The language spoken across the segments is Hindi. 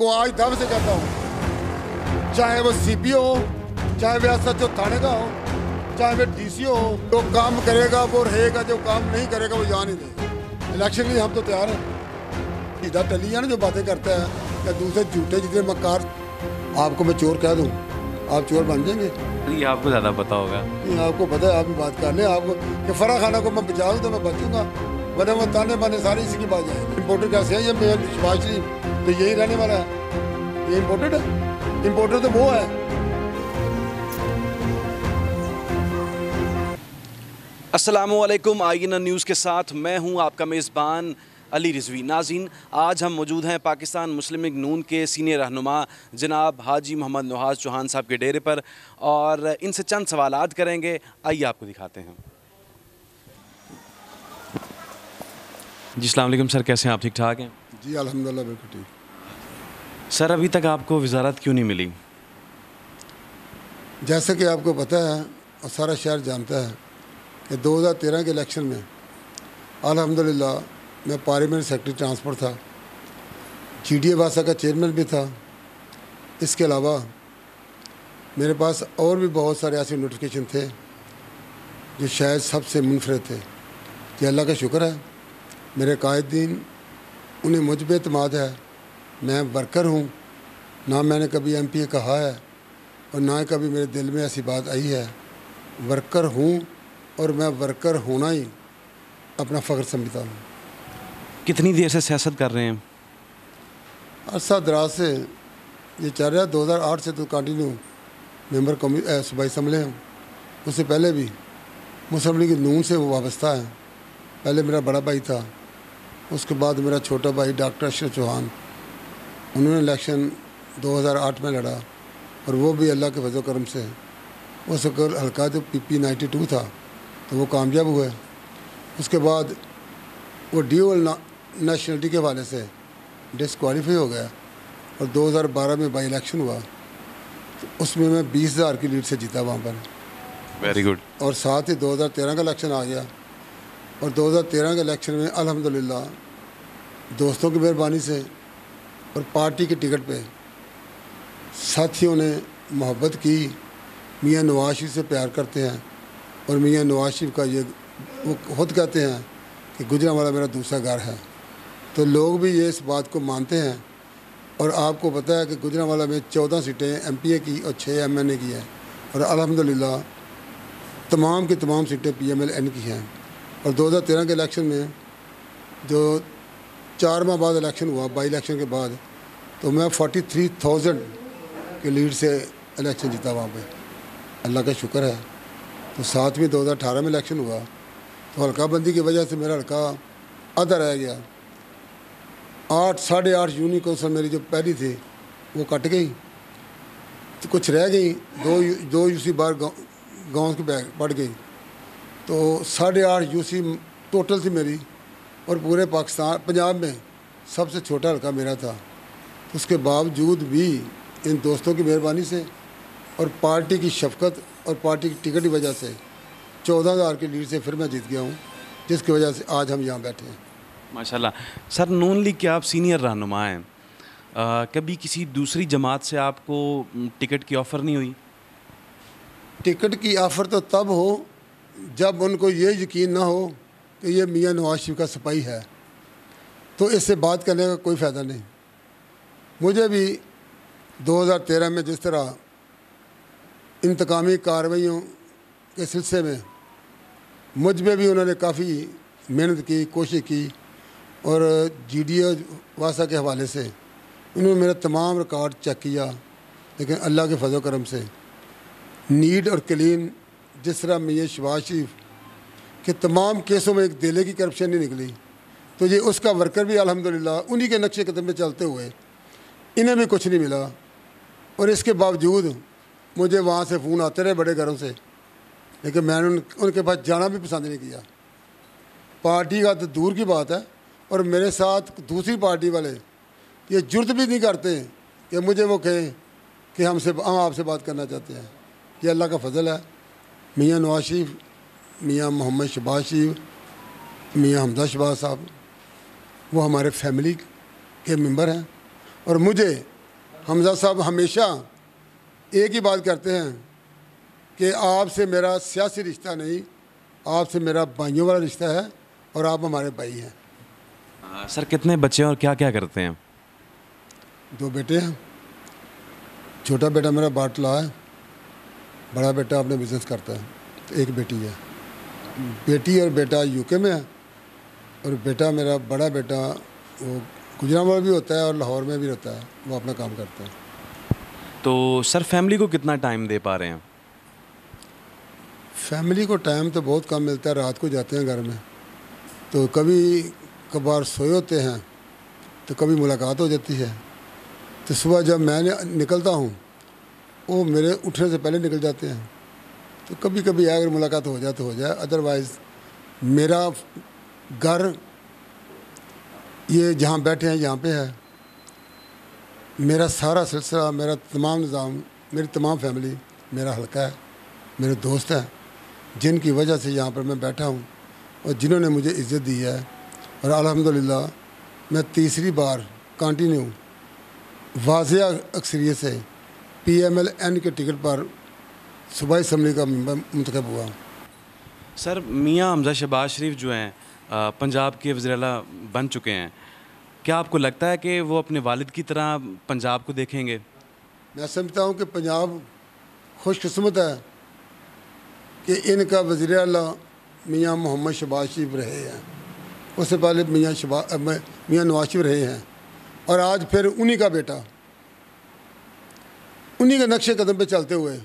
आपको आज दम से कहता हूँ। चाहे वो सी पी हो चाहे वो एस एच ओ थाने का हो चाहे वो डी सी हो जो काम करेगा वो रहेगा जो काम नहीं करेगा वो जान ही नहीं इलेक्शन के लिए हम तो तैयार हैं। सीधा टली है ना जो बातें करता है या दूसरे झूठे जितने मकार आपको मैं चोर कह दूँ आप चोर बन जाएँगे। ये आपको ज़्यादा पता होगा। नहीं आपको पता है आप बात कर लें आपको कि फरा खाना को मैं बचा दूँ तो मैं बचूँगा। वरना वो ताने बाने सारी इसी की बात जाएगी। इम्पोर्टेड कैसे है ये मेरा शबाज शरीफ तो यही रहने वाला है। ये इम्पोर्टेड है? इम्पोर्टेड तो वो है। असलम आई न्यूज़ के साथ। मैं हूँ आपका मेज़बान अली रिजवी नाजीन। आज हम मौजूद हैं पाकिस्तान मुस्लिम लीग नून के सीनियर रहनुमा जनाब हाजी मोहम्मद नवाज़ चौहान साहब के डेरे पर। और इनसे चंद सवाल करेंगे। आइए आपको दिखाते हैं। जी अलैक्म सर कैसे हैं आप? ठीक ठाक हैं? जी अलहमदिल्ला बिल्कुल ठीक। सर अभी तक आपको वजारत क्यों नहीं मिली? जैसे कि आपको पता है और सारा शहर जानता है कि 2013 के इलेक्शन में अल्हम्दुलिल्लाह मैं पार्लियामेंट सेक्रेटरी ट्रांसपोर्ट था जी डी ए वासा का चेयरमैन भी था। इसके अलावा मेरे पास और भी बहुत सारे ऐसे नोटिफिकेशन थे जो शायद सबसे मुनफरद थे। कि अल्लाह का शुक्र है मेरे कायदीन उन्हें मुझ पर अतमाद है। मैं वर्कर हूँ। ना मैंने कभी एम पी ए कहा है और ना कभी मेरे दिल में ऐसी बात आई है। वर्कर हूँ और मैं वर्कर होना ही अपना फ़ख्र समझता हूँ। कितनी देर से सियासत कर रहे हैं? अरसा दराज से ये चल रहा है। दो हज़ार आठ से तो कंटिन्यू मेंबर कमी सूबाई असम्बली हूँ। उससे पहले भी मुस्लिम लीग नून से वो वाबस्ता है पहले मेरा बड़ा भाई था। उसके बाद मेरा छोटा भाई डॉक्टर अशर चौहान उन्होंने इलेक्शन 2008 में लड़ा और वो भी अल्लाह के फजल करम से उस वक्त हल्का जो पी पी नाइन्टी टू था तो वो कामयाब हुए। उसके बाद वो ड्यूअल नेशनलिटी के हवाले से डिसक्वालीफाई हो गया और 2012 में बाई इलेक्शन हुआ। तो उसमें मैं 20,000 की लीड से जीता वहाँ पर। वेरी गुड और साथ ही 2013 का इलेक्शन आ गया। और 2013 के इलेक्शन में, अल्हम्दुलिल्लाह, दोस्तों की मेहरबानी से और पार्टी के टिकट पे साथियों ने मोहब्बत की। मियाँ नवाज़ शरीफ से प्यार करते हैं और मियाँ नवाज़ शरीफ का ये, वो खुद कहते हैं कि गुजरा वाला मेरा दूसरा घर है। तो लोग भी ये इस बात को मानते हैं और आपको पता है कि गुजरा वाला में चौदह सीटें एम पी ए की और छः एम एन ए की हैं और अलहमदिल्ला तमाम की तमाम सीटें पी एम एल एन की हैं। और दो हज़ार तेरह के इलेक्शन में जो चार माह बाद इलेक्शन हुआ, बाई इलेक्शन के बाद तो मैं फोर्टी थ्री थाउज़ेंड के लीड से इलेक्शन जीता वहाँ पे। अल्लाह का शुक्र है। तो साथ में दो हज़ार अठारह में इलेक्शन हुआ तो हल्का बंदी की वजह से मेरा हल्का आधा रह गया। आठ, साढ़े आठ यूनिक कौंसल मेरी जो पहली थी, वो कट गई। तो कुछ रह गई, दो दो यूसी बार गाँव की बढ़ गई। तो साढ़े आठ यूसी टोटल थी मेरी और पूरे पाकिस्तान पंजाब में सबसे छोटा हल्का मेरा था। उसके बावजूद भी इन दोस्तों की मेहरबानी से और पार्टी की शफकत और पार्टी की टिकट की वजह से चौदह हज़ार की लीड से फिर मैं जीत गया हूँ जिसकी वजह से आज हम यहाँ बैठे हैं। माशाल्लाह। सर नून लीग के आप सीनियर रहनुमा हैं। कभी किसी दूसरी जमात से आपको टिकट की ऑफ़र नहीं हुई? टिकट की ऑफ़र तो तब हो जब उनको ये यकीन ना हो कि ये मियाँ नवाज़ शरीफ का सिपाही है तो इससे बात करने का कोई फ़ायदा नहीं। मुझे भी 2013 में जिस तरह इंतकामी कार्रवाइयों के सिलसिले में मुझमें भी उन्होंने काफ़ी मेहनत की, कोशिश की और जी डी वासा के हवाले से उन्होंने मेरा तमाम रिकॉर्ड चेक किया, लेकिन अल्लाह के फजल करम से। नीट और क्लीन जिस तरह मियाँ शबाज शरीफ के तमाम केसों में एक दिले की करप्शन नहीं निकली तो ये उसका वर्कर भी अल्हम्दुलिल्लाह उन्हीं के नक्शे कदम में चलते हुए इन्हें भी कुछ नहीं मिला। और इसके बावजूद मुझे वहाँ से फ़ोन आते रहे बड़े घरों से लेकिन मैंने उन, उनके पास जाना भी पसंद नहीं किया। पार्टी का तो दूर की बात है और मेरे साथ दूसरी पार्टी वाले ये जुर्द भी नहीं करते कि मुझे वो कहें कि हमसे हम आपसे बात करना चाहते हैं। ये अल्लाह का फजल है। मियाँ नवाज़ शरीफ मियाँ मोहम्मद शबाज शरीफ मियाँ हमदा शबाज साहब वो हमारे फैमिली के मेंबर हैं। और मुझे हमजा साहब हमेशा एक ही बात करते हैं कि आपसे मेरा सियासी रिश्ता नहीं आपसे मेरा भाइयों वाला रिश्ता है और आप हमारे भाई हैं। आ, सर कितने बच्चे और क्या क्या करते हैं? दो बेटे हैं छोटा बेटा मेरा बाटला है बड़ा बेटा अपने बिज़नेस करता है तो एक बेटी है। बेटी और बेटा यूके में है और बेटा मेरा बड़ा बेटा वो गुजरात भी होता है और लाहौर में भी रहता है वो अपना काम करता है। तो सर फैमिली को कितना टाइम दे पा रहे हैं? फैमिली को टाइम तो बहुत कम मिलता है रात को जाते हैं घर में। तो कभी कभार सोए होते हैं तो कभी मुलाकात हो जाती है। तो सुबह जब मैं निकलता हूँ वो मेरे उठने से पहले निकल जाते हैं। तो कभी कभी अगर मुलाकात हो जाए तो हो जाए। अदरवाइज़ मेरा घर ये जहाँ बैठे हैं, यहाँ पे है। मेरा सारा सिलसिला, मेरा तमाम निज़ाम, मेरी तमाम फैमिली, मेरा हल्का है, मेरे दोस्त हैं, जिनकी वजह से यहाँ पर मैं बैठा हूँ और जिन्होंने मुझे इज़्ज़त दी है। और अल्हम्दुलिल्लाह, मैं तीसरी बार कंटिन्यू वाजिया अक्सरियत से पी एम एल एन के टिकट पर सूबाई असम्बली का मुंतखब हुआ सर मियाँ हमजा शहबाज शरीफ जो हैं पंजाब के वज़ी अला बन चुके हैं। क्या आपको लगता है कि वो अपने वालिद की तरह पंजाब को देखेंगे? मैं समझता हूँ कि पंजाब खुशकस्मत है कि इनका वज़ी अला मियाँ मोहम्मद शहबाज शरीफ रहे हैं। उससे पहले मियाँ शबा मियाँ नवाज़ शरीफ रहे हैं। और आज फिर उन्हीं का बेटा। उन्हीं के नक्शे कदम पे चलते हुए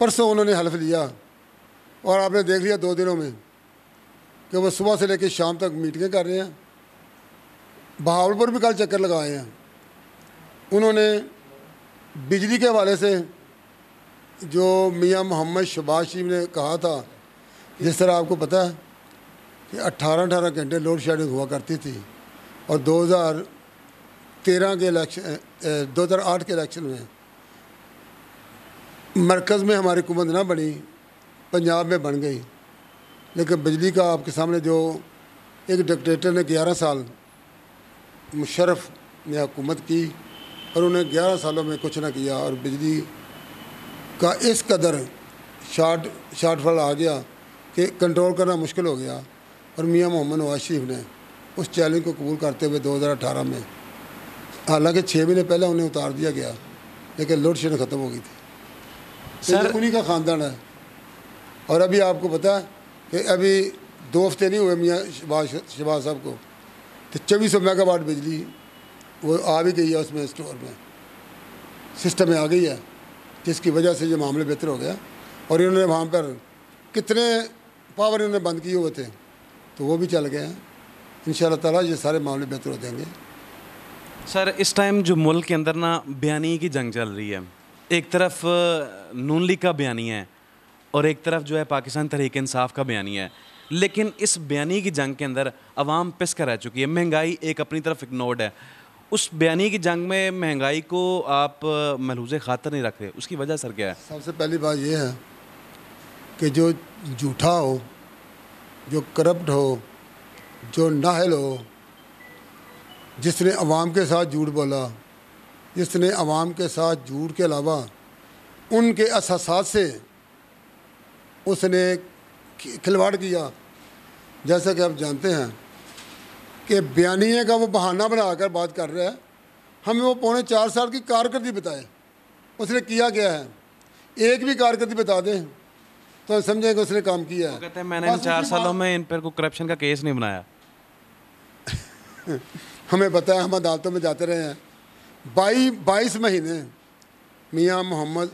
परसों उन्होंने हल्फ लिया और आपने देख लिया दो दिनों में कि वो सुबह से लेकर शाम तक मीटिंगें कर रहे हैं। बहावलपुर भी कल चक्कर लगाए हैं। उन्होंने बिजली के हवाले से जो मियाँ मोहम्मद शबाज शरीफ ने कहा था, जिस तरह आपको पता है कि अट्ठारह अठारह घंटे लोड शेडिंग हुआ करती थी और 2013 के इलेक्शन 2008 के इलेक्शन में मरकज़ में हमारी हुकूमत ना बनी, पंजाब में बन गई। लेकिन बिजली का आपके सामने जो एक डिक्टेटर ने 11 साल मुशरफ ने हुकूमत की और उन्हें 11 सालों में कुछ ना किया और बिजली का इस कदर शार्ट, शार्टफॉल आ गया कि कंट्रोल करना मुश्किल हो गया। और मियाँ मोहम्मद नवाज़ शरीफ ने उस चैलेंज को कबूल करते हुए 2018 में, हालाँकि छः महीने पहले उन्हें उतार दिया गया, लेकिन लोड शेडिंग ख़त्म हो गई थी। सर उन्हीं का ख़ानदान है। और अभी आपको पता है कि अभी दो हफ़्ते नहीं हुए मियाँ शबाज शबाज साहब को। तो चौबीस सौ मेगावाट बिजली वो आ भी गई है उसमें स्टोर में। सिस्टम में आ गई है जिसकी वजह से ये मामले बेहतर हो गया। और इन्होंने वहाँ पर कितने पावर इन्होंने बंद किए हुए थे तो वो भी चल गए हैं। इन ताला ये सारे मामले बेहतर हो जाएँगे। सर इस टाइम जो मुल्क के अंदर ना बयानी की जंग चल रही है एक तरफ़ नून लीग का बयानी है और एक तरफ़ जो है पाकिस्तान तहरीक इंसाफ का बयानी है। लेकिन इस बयानी की जंग के अंदर अवाम पिस कर रह चुकी है। महँगाई एक अपनी तरफ़ नोड है। उस बयानी की जंग में महँगाई को आप महलूज खातर नहीं रख रहे। उसकी वजह सर क्या है? सबसे पहली बात यह है कि जो झूठा हो, जो करप्ट हो, जो नाहल हो, जिसने अवाम के साथ झूठ बोला जिसने आवाम के साथ झूठ के अलावा उनके असासात से उसने खिलवाड़ किया। जैसा कि आप जानते हैं कि बयानिए का वो बहाना बनाकर बात कर रहा है। हमें वो पौने चार साल की कारकर्दी बताए। उसने किया क्या है? एक भी कारकर्दी बता दें तो समझेंगे उसने काम किया है। कहते हैं मैंने इन चार सालों में इन पर कोई करप्शन का केस नहीं बनाया। हमें पता है हम अदालतों में जाते रहे हैं। बाई, बाईस महीने मियाँ मोहम्मद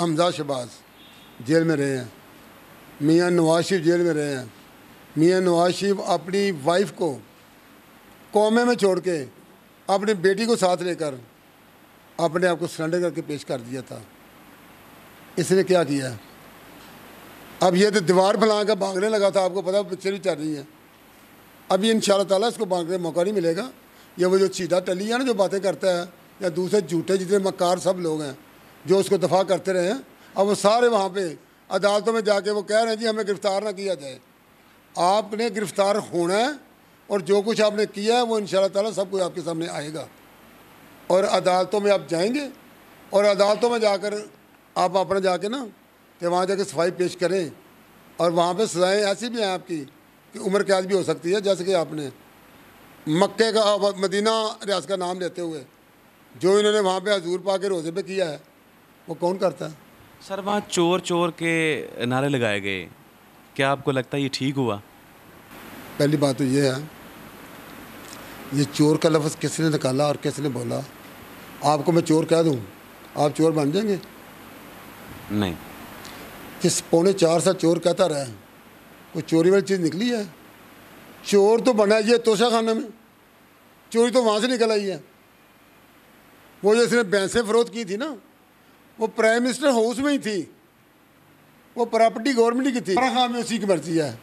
हमजा शबाज जेल में रहे हैं। मियाँ नवाज़ शरीफ जेल में रहे हैं। मियाँ नवाज़ शरीफ अपनी वाइफ को कौमे में छोड़ के अपनी बेटी को साथ लेकर अपने आप को सरेंडर करके पेश कर दिया था। इसने क्या किया? अब ये तो दीवार फैला कर भागने लगा था। आपको पता पिक्चर भी चल रही है। अभी इन ताला इसको भागने मौका नहीं मिलेगा। ये वो जो सीधा टली है ना, जो बातें करता है, या दूसरे झूठे जितने मकार सब लोग हैं, जो उसको दफ़ा करते रहे हैं, अब वो सारे वहाँ पे अदालतों में जाके वो कह रहे हैं, जी, हमें गिरफ़्तार ना किया जाए। आपने गिरफ़्तार होना है, और जो कुछ आपने किया है, वो इन ताला सब कुछ आपके सामने आएगा। और अदालतों में आप जाएँगे, और अदालतों में जाकर आप अपना जाके ना, कि वहाँ जाके सफ़ाई पेश करें, और वहाँ पे सज़ाएँ ऐसी भी हैं आपकी, कि उम्र कैद भी हो सकती है, जैसे कि आपने मक्के का मदीना रियाज का नाम लेते हुए जो इन्होंने वहाँ पे हजूर पा के रोज़े पे किया है वो कौन करता है? सर वहाँ चोर चोर के नारे लगाए गए। क्या आपको लगता है ये ठीक हुआ? पहली बात तो ये है ये चोर का लफ्ज़ किसने निकाला और किसने बोला? आपको मैं चोर कह दूँ? आप चोर बन जाएँगे? नहीं। जिस पौने चार साल चोर कहता रहा कोई चोरी वाली चीज़ निकली है? चोर तो बना ये तोशा खाना में। चोरी तो वहाँ से निकल आई है। वो जिसने भैंसें फरोख्त की थी ना, वो प्राइम मिनिस्टर हाउस में ही थी। वो प्रॉपर्टी गवर्नमेंट की थी। फरा खां में उसी की मर्ज़ी है।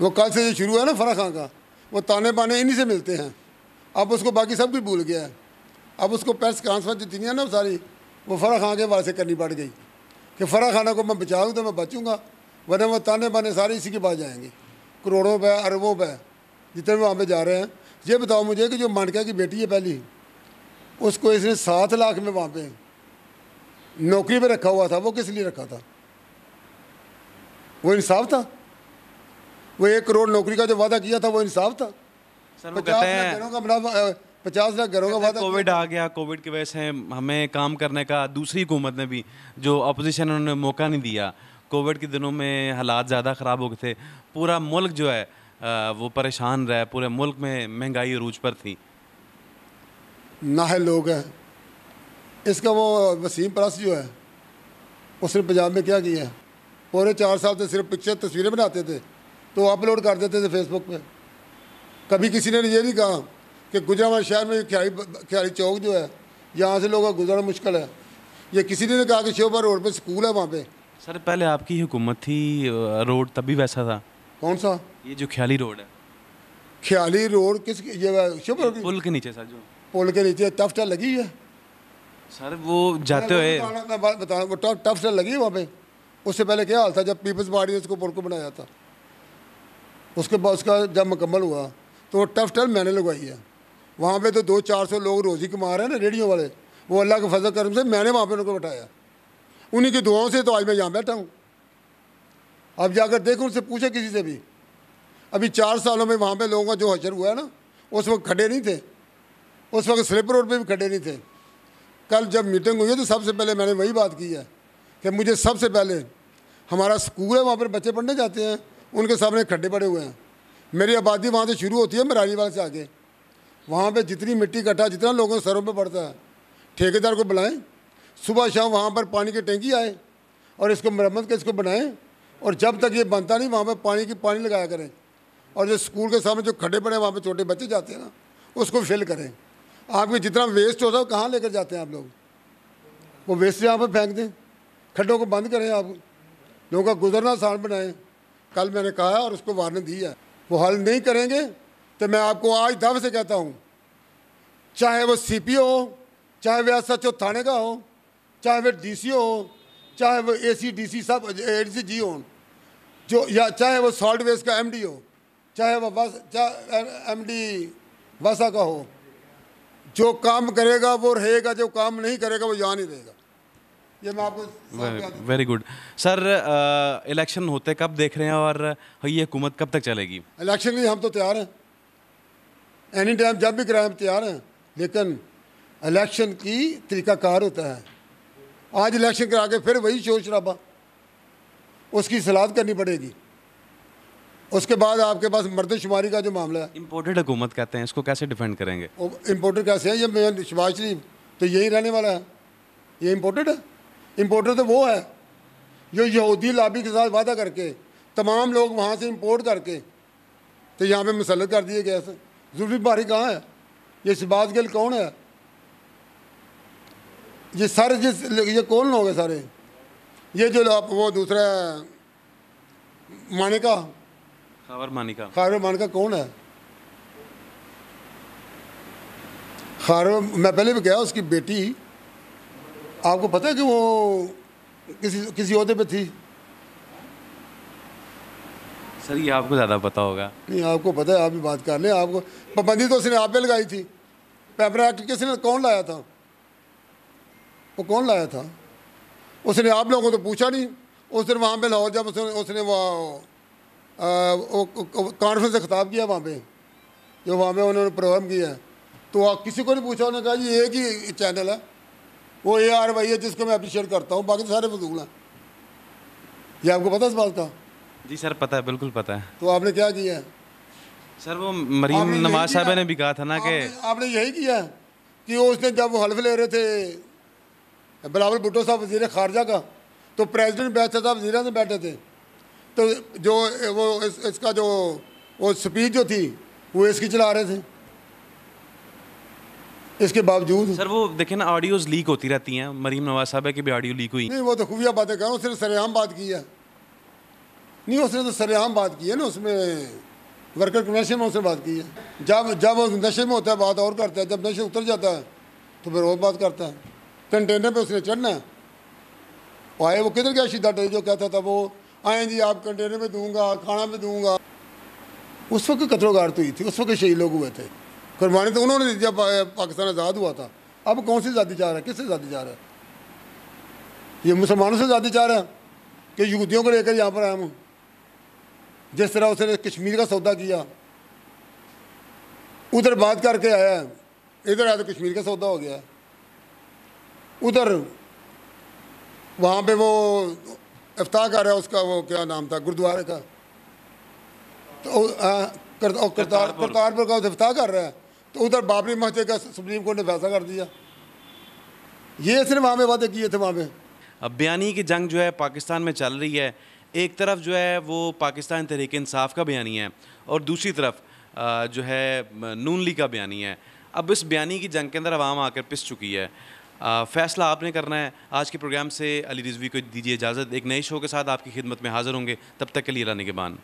वो कल से जो शुरू है ना फरा खां का, वो ताने बाने इन्हीं से मिलते हैं। अब उसको बाकी सब कुछ भूल गया है। अब उसको प्रेस कॉन्फ्रेंस जितनी है ना सारी, वो फरा खां के वाले से करनी पड़ गई। कि फरा खाना को मैं बचा दूँ तो मैं बचूँगा, वरना वो ताने बाने सारे इसी के पास जाएँगे। करोड़ों पे अरबों पे जितने वहाँ पे जा रहे हैं। ये बताओ मुझे कि जो मानका की बेटी है पहली उसको इसने सात लाख में वहाँ पे नौकरी पे रखा हुआ था वो किस लिए रखा था? वो इंसाफ था? वो एक करोड़ नौकरी का जो वादा किया था वो इंसाफ था? सर वो पचास कहते हैं घरों का बना पचास लाख घरों का वादा कोविड आ गया कोविड की वजह से हमें काम करने का दूसरी हुकूमत ने भी जो अपोजिशन उन्होंने मौका नहीं दिया। कोविड के दिनों में हालात ज़्यादा ख़राब हो गए थे। पूरा मुल्क जो है वो परेशान रहा, पूरे मुल्क में महँगाई अरूज पर थी। नाहल लोग हैं। इसका वो वसीम परस जो है उसने पंजाब में क्या किया पूरे चार साल से सिर्फ़ पिक्चर, तस्वीरें बनाते थे तो अपलोड कर देते थे फेसबुक पे। कभी किसी ने ये नहीं कहा कि गुजराबाद शहर में ख्याली ख्याली चौक जो है, यहाँ से लोगों का गुजरना मुश्किल है। ये किसी ने कहा कि शिवपुर रोड पे स्कूल है वहाँ पे। सर पहले आपकी हुकूमत थी रोड तभी वैसा था। कौन सा? ये जो ख्याली रोड है। ख्याली रोड किस ये की पुल के नीचे सर जो। पुल के नीचे टफ्टा लगी है? सर वो जाते हुए बताना- वो टफ टफ लगी है वहाँ पे? उससे पहले क्या हाल था जब पीपल्स पार्टी ने उसको पुल को बनाया था? उसके बाद उसका जब मुकम्मल हुआ तो वो टफ टल मैंने लगवाई है। वहाँ पे तो दो चार सौ लोग रोज़ी कमा रहे हैं ना रेडियो वाले। वो अल्लाह के फजल करम से मैंने वहाँ पे उनको बैठाया। उन्हीं की दुआओं से तो आज मैं यहाँ बैठा हूँ। अब जाकर देखो, उनसे पूछे किसी से भी। अभी चार सालों में वहाँ पे लोगों का जो हशर हुआ है ना, उस वक्त खड़े नहीं थे। उस वक्त स्लिप रोड पे भी खड़े नहीं थे। कल जब मीटिंग हुई है तो सबसे पहले मैंने वही बात की है कि मुझे सबसे पहले हमारा स्कूल है, वहाँ पर बच्चे पढ़ने जाते हैं, उनके सामने खड्डे पड़े हुए हैं। मेरी आबादी वहाँ से शुरू होती है मरारी वाले से आगे। वहाँ पर जितनी मिट्टी इकट्ठा, जितना लोगों के सरों पर पड़ता है, ठेकेदार को बुलाएँ। सुबह शाम वहाँ पर पानी की टंकी आए और इसको मरम्मत के इसको बनाएँ और जब तक ये बनता नहीं, वहाँ पर पानी की पानी लगाया करें। और जो स्कूल के सामने जो खड्डे पड़े हैं, वहाँ पर छोटे बच्चे जाते हैं ना, उसको फिल करें। आपके जितना वेस्ट होता है कहाँ लेकर जाते हैं आप लोग? वो वेस्ट यहाँ पर फेंक दें। खड्डों को बंद करें आप। लोगों का गुजरना आसान बनाएँ। कल मैंने कहा और उसको वार्निंग दी है। वो हल नहीं करेंगे तो मैं आपको आज दफ से कहता हूँ, चाहे वो पी हो, चाहे वो एस एच ओ थाने का हो चाहे वो डी सी हो चाहे वो ए सी डी सी सब ए सी जी हो जो या चाहे वो सॉल्ट वेस्ट का एम डी हो चाहे वो बस चाहे एम डी वसा का हो जो काम करेगा वो रहेगा जो काम नहीं करेगा वो यहाँ नहीं रहेगा। ये मैं आपको। वेरी गुड सर इलेक्शन होते कब देख रहे हैं और ये हुकूमत कब तक चलेगी? इलेक्शन लिए हम तो तैयार हैं। एनी टाइम जब भी कराएँ हम तैयार हैं लेकिन इलेक्शन की तरीकाकार होता है। आज इलेक्शन करा के फिर वही शोर शराबा। उसकी सलाद करनी पड़ेगी। उसके बाद आपके पास मर्दशुमारी का जो मामला है। इम्पोर्टेड हुकूमत कहते हैं इसको कैसे डिफेंड करेंगे? इम्पोर्टेड कैसे है? ये शबाज शरीफ तो यही रहने वाला है। ये इम्पोर्टेड है? इम्पोर्टेड तो वो है जो यहूदी लाबी के साथ वादा करके तमाम लोग वहाँ से इम्पोर्ट करके तो यहाँ पे मुसलत कर दिए गए जुल्फी बारी कहाँ है? ये शबाज गिल कौन है? ये सारे जिस ये कौन लोग हैं सारे? ये जो लोग- वो दूसरा माने का खबर मानी का खार मान कौन है? खार मैं पहले भी गया उसकी बेटी। आपको पता है कि वो किसी किसी अहदे पे थी? सर ये आपको ज़्यादा पता होगा। नहीं आपको पता है आप भी बात कर लें। आपको पाबंदी तो उसने आप पे लगाई थी। पेपर एक्ट किसने कौन लाया था? वो कौन लाया था? उसने आप लोगों को तो पूछा नहीं। उस दिन वहाँ पे लाहौर जब उसने उसने वो कॉन्फ्रेंस से खिताब किया वहाँ पे। जो वहाँ पे उन्होंने प्रोग्राम किया है। तो आप किसी को नहीं पूछा उन्होंने कहा जी एक ही चैनल है। वो ए आर वाई है जिसको मैं अप्रिशिएट करता हूँ। बाकी तो सारे फजूल हैं। ये आपको पता इस बात का? जी सर पता है बिल्कुल पता है। तो आपने क्या किया है? सर वो मरीम नवाज़? साहबा ने भी कहा था ना कि आपने, यही किया है कि उसने जब वो हल्फ ले रहे थे बिलावल भुट्टो साहब वज़ीर खारजा का। तो प्रेसिडेंट बैठा था वज़ीर से बैठे थे। तो जो वो इस, इसका जो वो स्पीच जो थी वो इसकी चला रहे थे। इसके बावजूद सर वो देखे ना ऑडियोज लीक होती रहती हैं। मरीम नवाज़ साहबा की भी ऑडियो लीक हुई। नहीं वो तो खुफिया बातें कर उसने सरेआम बात की है। नहीं उसने तो सरेआम बात की है ना उसमें वर्कर कन्वेंशन में उसने बात की है। जब जब वो नशे में होता है बात और करता है जब नशे उतर जाता है तो फिर और बात करता है। कंटेनर पे उसने चढ़ना है। वो आए, वो किधर गया सीधा डे जो कहता था वो, आए जी, आप कंटेनर में दूँगा, खाना में दूँगा। उस वक्त कतरोगारत हुई थी, उस वक्त शहीद लोग हुए थे। कुर्बानी तो उन्होंने दी जब पाकिस्तान आज़ाद हुआ था। अब कौन सी आज़ादी चाह रहा है? किससे आज़ादी चाह रहा है? ये मुसलमानों से आज़ादी चाह रहा है कि यहूदियों को लेकर यहाँ पर आया हूँ। जिस तरह उसने कश्मीर का सौदा किया, उधर बात करके आया है। इधर आया तो कश्मीर का सौदा हो गया है। उधर वहाँ पे वो इफ्ताह कर रहा है उसका वो क्या नाम था गुरुद्वारे का। तो कर, करतारपुर। करतारपुर का इफ्ताह कर रहा है। तो उधर बाबरी मस्जिद का सुप्रीम कोर्ट ने फैसला कर दिया। ये इसने वहाँ पे वादे किए थे वहाँ पे। अब बयानी की जंग जो है पाकिस्तान में चल रही है। एक तरफ़ जो है वो पाकिस्तान तहरीक इंसाफ का बयानी है और दूसरी तरफ़ जो है नून लीग का बयानी है। अब इस बयानी की जंग के अंदर आवाम आकर पिस चुकी है। फैसला आपने करना है। आज के प्रोग्राम से अली रिजवी को दीजिए इजाज़त। एक नए शो के साथ आपकी खिदमत में हाज़िर होंगे। तब तक के लिए रानी के बान